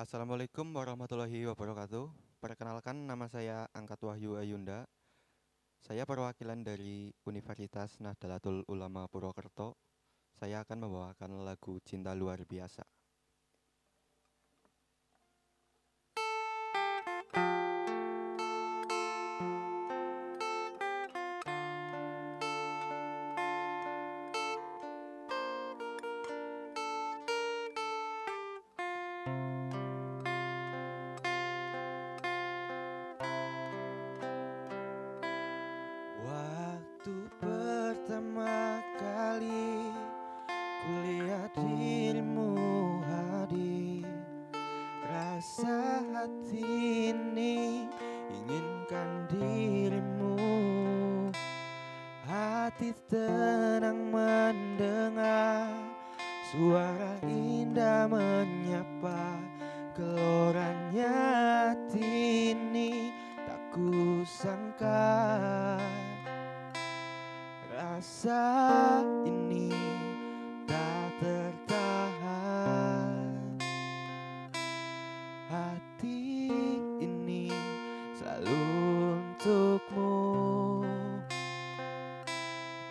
Assalamualaikum warahmatullahi wabarakatuh. Perkenalkan nama saya Angkat Wahyu Ayunda. Saya perwakilan dari Universitas Nahdlatul Ulama Purwokerto. Saya akan membawakan lagu Cinta Luar Biasa. Waktu pertama kali kulihat dirimu hadir. Rasa hati ini inginkan dirimu. Hati tenang mendengar Suara indah menyapa Geloranya hati ini. Tak kusangka Rasa ini tak tertahan. Hati ini selalu untukmu.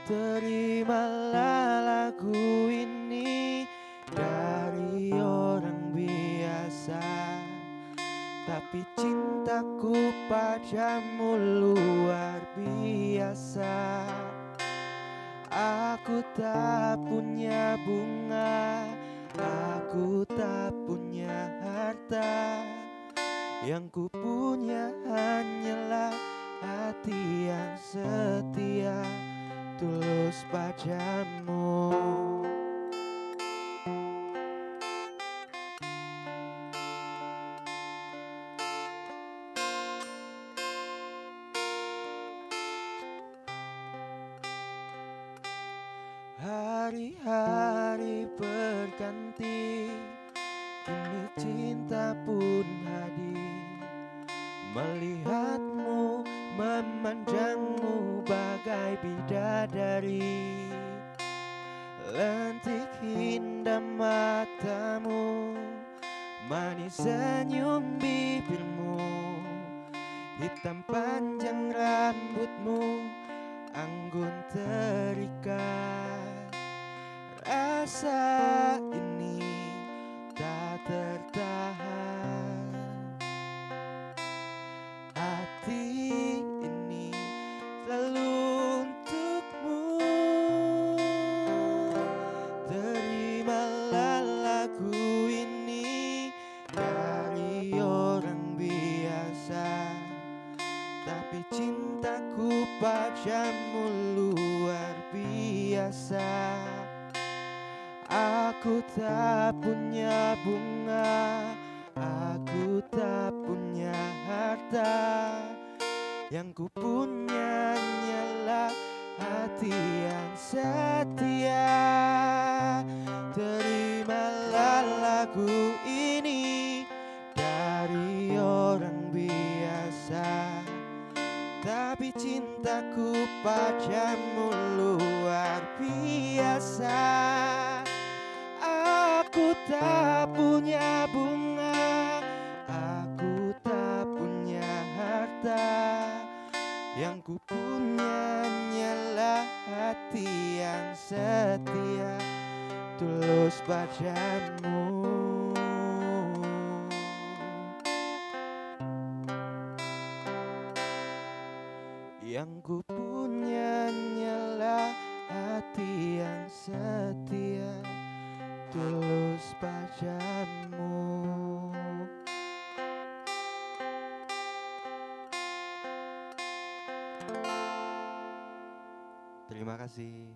Terimalah lagu ini dari orang biasa. Tapi cintaku padamu luar biasa tak punya bunga Aku tak punya harta. Yang ku punya hanyalah hati yang setia Tulus padamu Hari-hari berganti Kini cinta pun hadir. Melihatmu, memandangmu bagai bidadari. Lentik indah matamu Manis senyum bibirmu. Hitam panjang rambutmu Anggun terikat Rasa ini tak tertahan. Hati ini selalu untukmu. Terimalah lagu ini dari orang biasa. Tapi cintaku padamu luar biasa Aku tak punya bunga Aku tak punya harta. Yang ku punya hanyalah hati yang setia. Terimalah lagu ini dari orang biasa. Tapi cintaku padamu luar biasa tak punya bunga Aku tak punya harta. Yang ku punya hanyalah hati yang setia Tulus padamu Yang ku punya hanyalah hati yang setia Tulus padamu Terima kasih